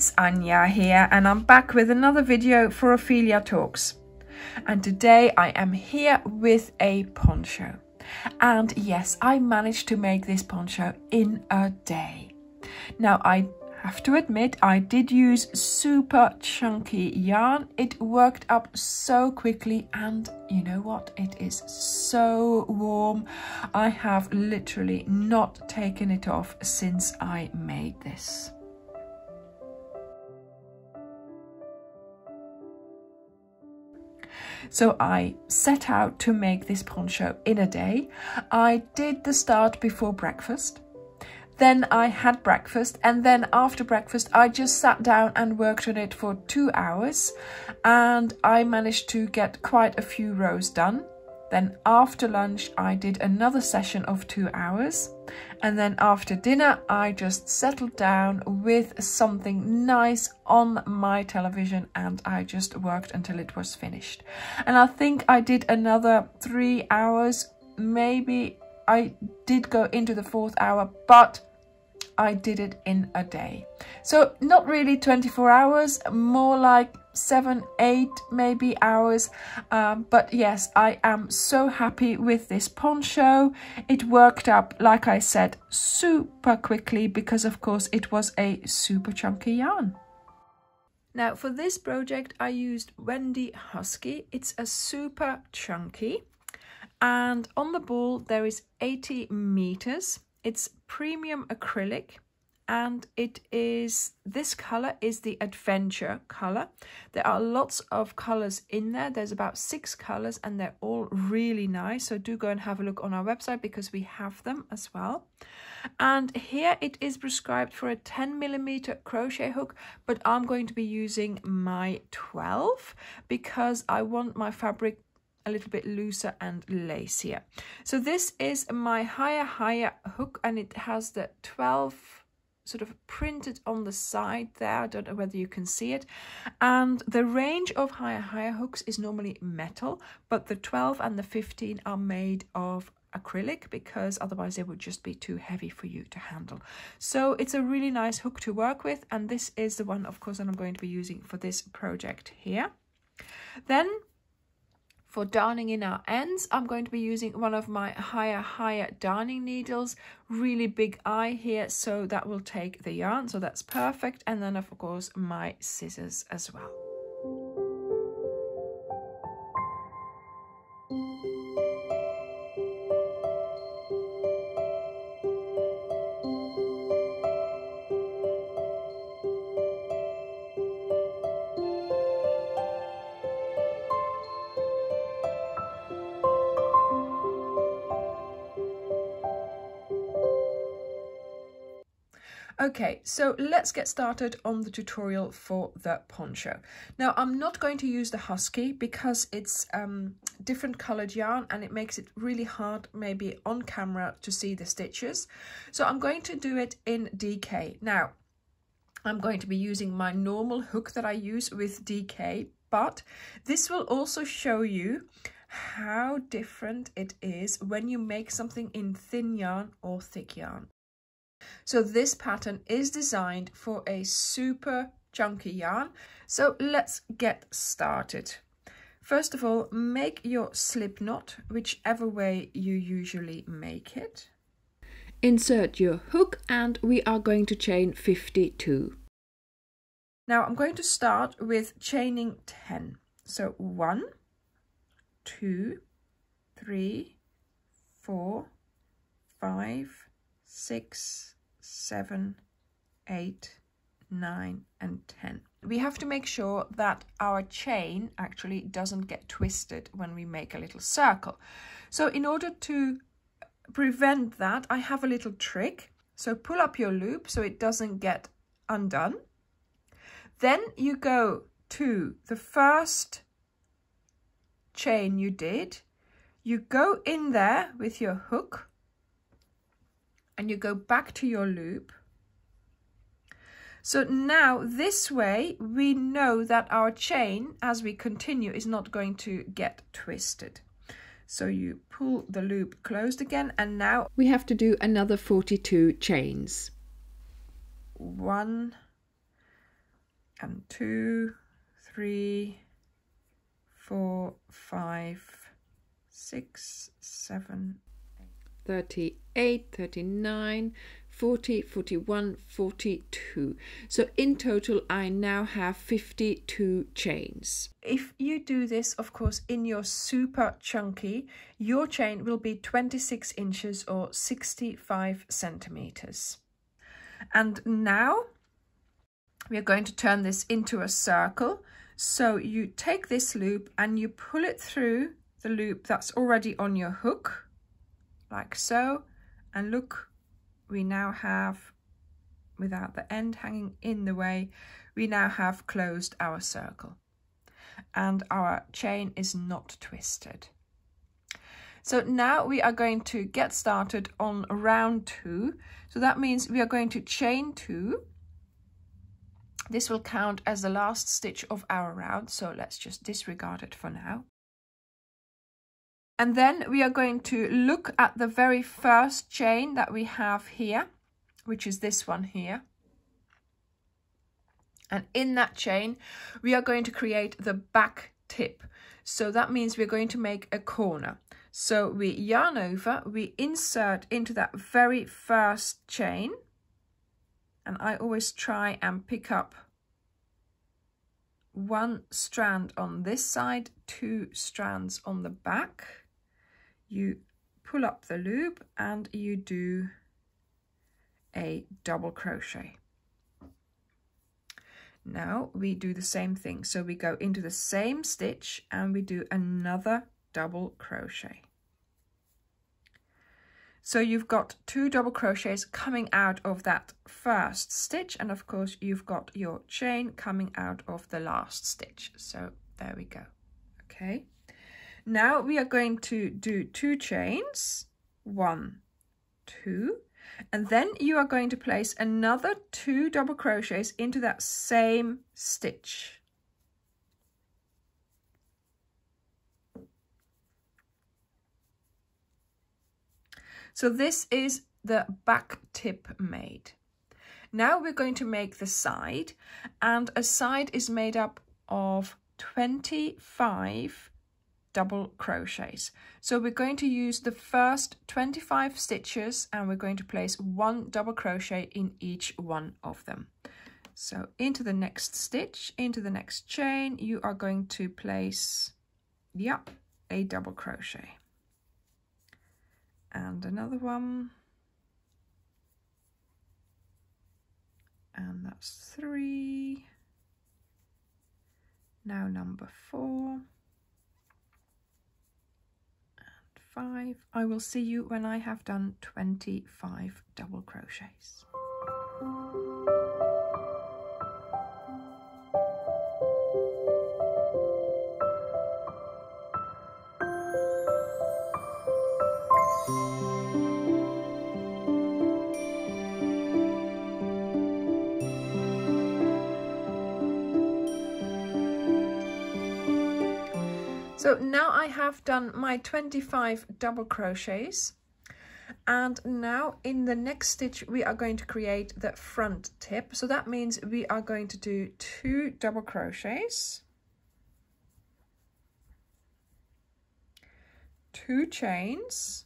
it's Anja here and I'm back with another video for Ophelia Talks. And today I am here with a poncho. And yes, I managed to make this poncho in a day. Now I have to admit I did use super chunky yarn. It worked up so quickly and you know what? It is so warm. I have literally not taken it off since I made this. So I set out to make this poncho in a day. I did the start before breakfast. Then I had breakfast and then after breakfast I just sat down and worked on it for two hours and I managed to get quite a few rows done. Then after lunch I did another session of two hours and then after dinner I just settled down with something nice on my television and I just worked until it was finished. And I think I did another three hours, maybe I did go into the fourth hour, but I did it in a day. So not really 24 hours, more like seven, eight maybe hours. Um, but yes, I am so happy with this poncho. It worked up, like I said, super quickly because of course it was a super chunky yarn. Now for this project I used Wendy Husky. It's a super chunky and on the ball there is 80 meters it's premium acrylic and it is this color is the adventure color there are lots of colors in there. There's about six colors and they're all really nice. So do go and have a look on our website because we have them as well. And here it is prescribed for a 10 millimeter crochet hook but i'm going to be using my 12 because i want my fabric a little bit looser and lacier. So this is my HiyaHiya hook and it has the 12 sort of printed on the side there. I don't know whether you can see it. And the range of HiyaHiya hooks is normally metal, but the 12 and the 15 are made of acrylic because otherwise they would just be too heavy for you to handle. So it's a really nice hook to work with and this is the one of course that I'm going to be using for this project here. Then for darning in our ends, I'm going to be using one of my HiyaHiya darning needles. Really big eye here, so that will take the yarn, so that's perfect. And then, of course, my scissors as well. Okay, so let's get started on the tutorial for the poncho. Now, I'm not going to use the Husky because it's um, different colored yarn and it makes it really hard maybe on camera to see the stitches. So I'm going to do it in DK. Now, I'm going to be using my normal hook that I use with DK, but this will also show you how different it is when you make something in thin yarn or thick yarn. So this pattern is designed for a super chunky yarn. So let's get started. First of all, make your slip knot whichever way you usually make it. Insert your hook and we are going to chain 52. Now I'm going to start with chaining 10. So one, two, three, four, five, six, seven, eight, nine, and 10. We have to make sure that our chain actually doesn't get twisted when we make a little circle. So in order to prevent that, I have a little trick. So pull up your loop so it doesn't get undone. Then you go to the first chain you did. You go in there with your hook and you go back to your loop. So now this way we know that our chain as we continue is not going to get twisted. So you pull the loop closed again and now we have to do another 42 chains. One, and two, three, four, five, six, seven, 38, 39, 40, 41, 42. So in total, I now have 52 chains. If you do this, of course, in your super chunky, your chain will be 26 inches or 65 centimeters. And now we are going to turn this into a circle. So you take this loop and you pull it through the loop that's already on your hook, like so. And look, we now have, without the end hanging in the way, we now have closed our circle. And our chain is not twisted. So now we are going to get started on round two. So that means we are going to chain two. This will count as the last stitch of our round, so let's just disregard it for now. And then we are going to look at the very first chain that we have here, which is this one here. And in that chain, we are going to create the back tip. So that means we're going to make a corner. So we yarn over, we insert into that very first chain. And I always try and pick up one strand on this side, two strands on the back you pull up the loop and you do a double crochet. Now we do the same thing. So we go into the same stitch and we do another double crochet. So you've got two double crochets coming out of that first stitch and of course you've got your chain coming out of the last stitch. So there we go. Okay. Now we are going to do two chains, one, two, and then you are going to place another two double crochets into that same stitch. So this is the back tip made. Now we're going to make the side and a side is made up of 25 double crochets. So we're going to use the first 25 stitches and we're going to place one double crochet in each one of them. So into the next stitch, into the next chain, you are going to place, yep, a double crochet. And another one. And that's three. Now number four. Five. I will see you when I have done 25 double crochets. So now I have done my 25 double crochets and now in the next stitch we are going to create the front tip. So that means we are going to do two double crochets, two chains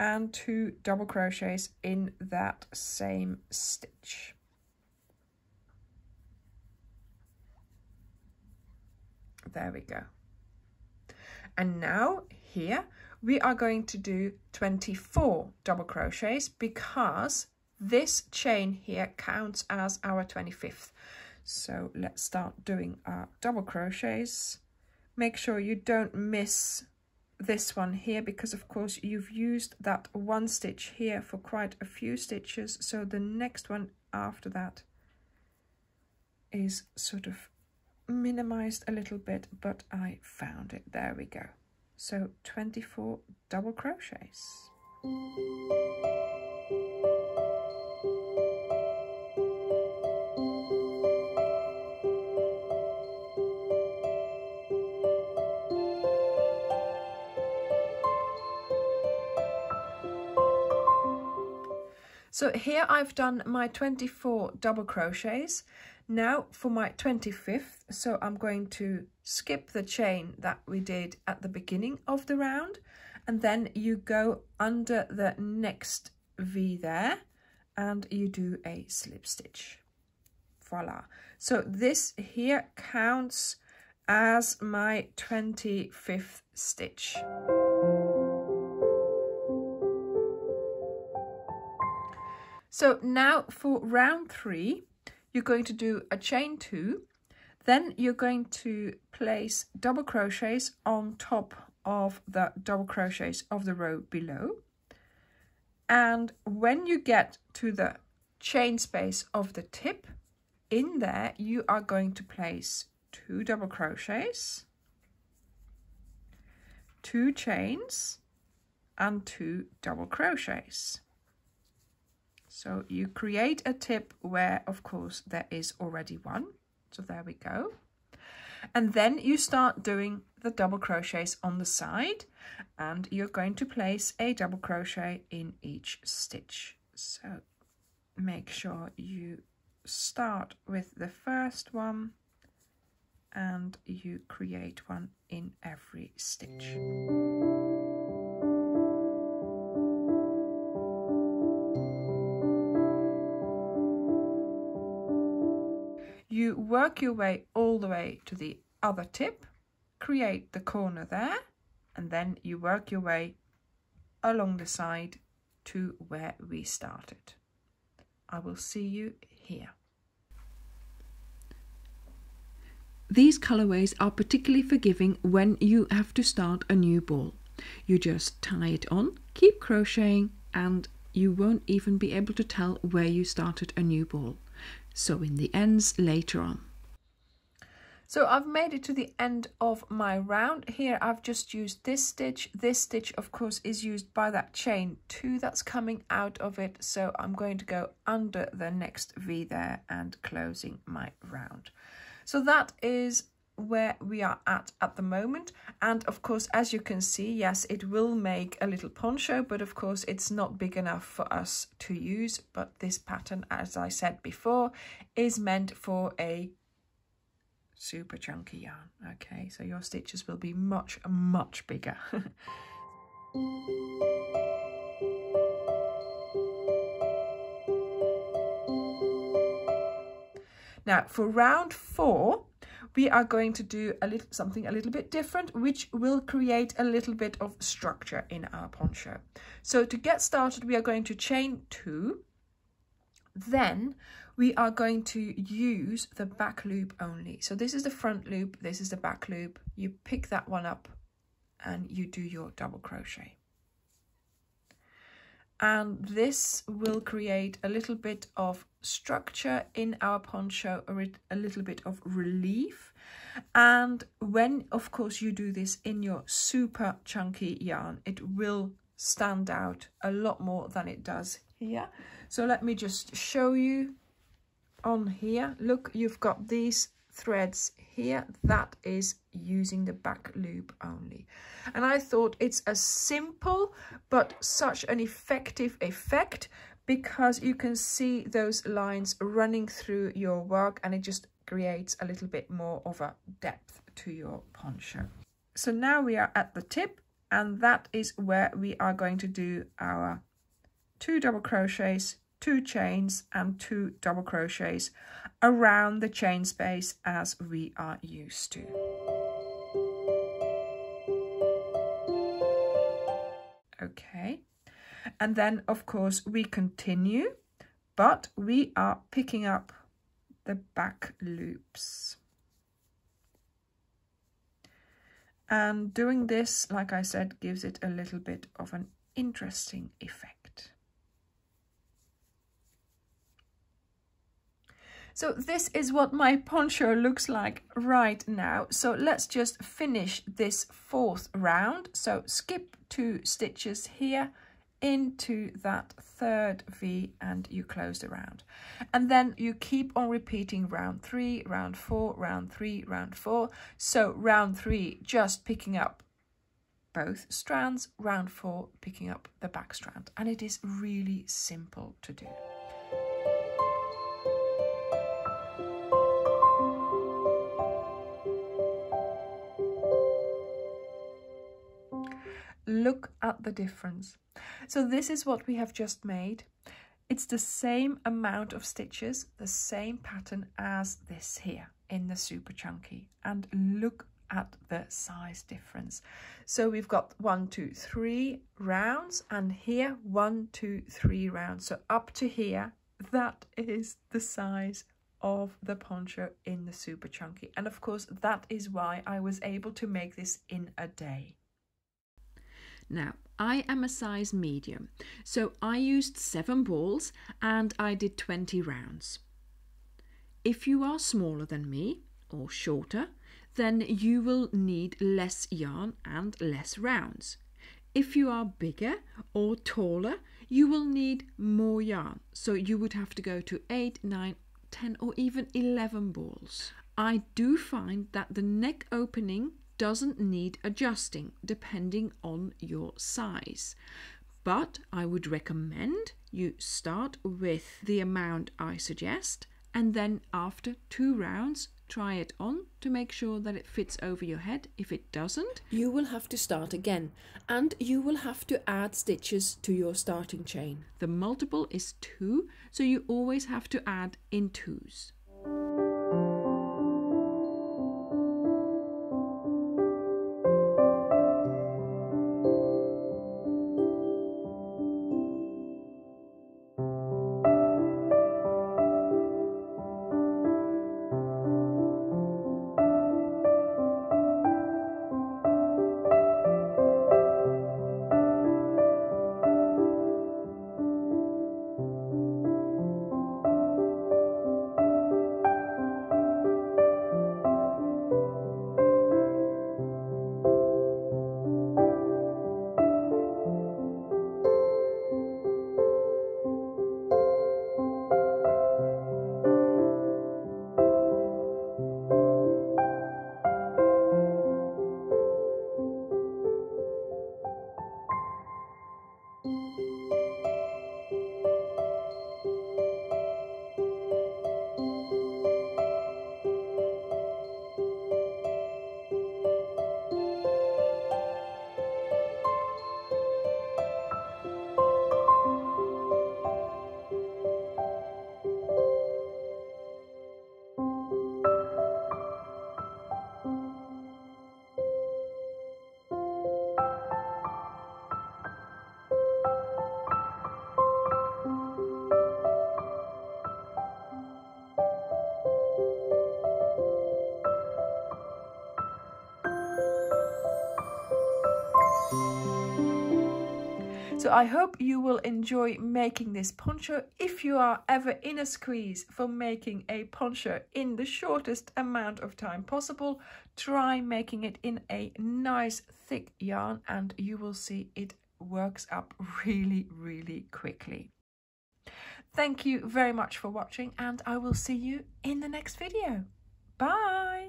and two double crochets in that same stitch. There we go. And now here we are going to do 24 double crochets because this chain here counts as our 25th. So let's start doing our double crochets. Make sure you don't miss this one here because of course you've used that one stitch here for quite a few stitches so the next one after that is sort of minimized a little bit, but I found it. There we go. So 24 double crochets. So here I've done my 24 double crochets. Now for my 25th, so I'm going to skip the chain that we did at the beginning of the round and then you go under the next V there and you do a slip stitch. Voila. So this here counts as my 25th stitch. So now for round three, you're going to do a chain two, then you're going to place double crochets on top of the double crochets of the row below. And when you get to the chain space of the tip, in there you are going to place two double crochets, two chains, and two double crochets. So you create a tip where, of course, there is already one. So there we go. And then you start doing the double crochets on the side and you're going to place a double crochet in each stitch. So make sure you start with the first one and you create one in every stitch. Work your way all the way to the other tip, create the corner there, and then you work your way along the side to where we started. I will see you here. These colorways are particularly forgiving when you have to start a new ball. You just tie it on, keep crocheting, and you won't even be able to tell where you started a new ball. So in the ends later on. So I've made it to the end of my round. Here I've just used this stitch. This stitch, of course, is used by that chain two that's coming out of it. So I'm going to go under the next V there and closing my round. So that is where we are at at the moment. And of course as you can see yes it will make a little poncho but of course it's not big enough for us to use. But this pattern as I said before is meant for a super chunky yarn. Okay so your stitches will be much much bigger. Now for round four we are going to do a little something a little bit different which will create a little bit of structure in our poncho. So to get started we are going to chain two. Then we are going to use the back loop only. So this is the front loop this is the back loop. You pick that one up and you do your double crochet and this will create a little bit of structure in our poncho a little bit of relief. And when of course you do this in your super chunky yarn it will stand out a lot more than it does here. So let me just show you on here. Look you've got these threads here that is using the back loop only and I thought it's a simple but such an effective effect because you can see those lines running through your work and it just creates a little bit more of a depth to your poncho. So now we are at the tip and that is where we are going to do our two double crochets two chains and two double crochets around the chain space as we are used to. Okay, and then of course we continue, but we are picking up the back loops. And doing this, like I said, gives it a little bit of an interesting effect. So this is what my poncho looks like right now. So let's just finish this fourth round. So skip two stitches here into that third V and you close the round. And then you keep on repeating round three, round four, round three, round four. So round three, just picking up both strands, round four, picking up the back strand. And it is really simple to do. Look at the difference. So this is what we have just made. It's the same amount of stitches, the same pattern as this here in the super chunky. And look at the size difference. So we've got one, two, three rounds and here one, two, three rounds. So up to here, that is the size of the poncho in the super chunky. And of course, that is why I was able to make this in a day. Now, I am a size medium, so I used seven balls and I did 20 rounds. If you are smaller than me or shorter, then you will need less yarn and less rounds. If you are bigger or taller, you will need more yarn, so you would have to go to 8, 9, 10 or even 11 balls. I do find that the neck opening doesn't need adjusting depending on your size. But I would recommend you start with the amount I suggest and then after two rounds try it on to make sure that it fits over your head. If it doesn't, you will have to start again and you will have to add stitches to your starting chain. The multiple is two, so you always have to add in twos. So I hope you will enjoy making this poncho. If you are ever in a squeeze for making a poncho in the shortest amount of time possible, try making it in a nice thick yarn and you will see it works up really, really quickly. Thank you very much for watching and I will see you in the next video. Bye!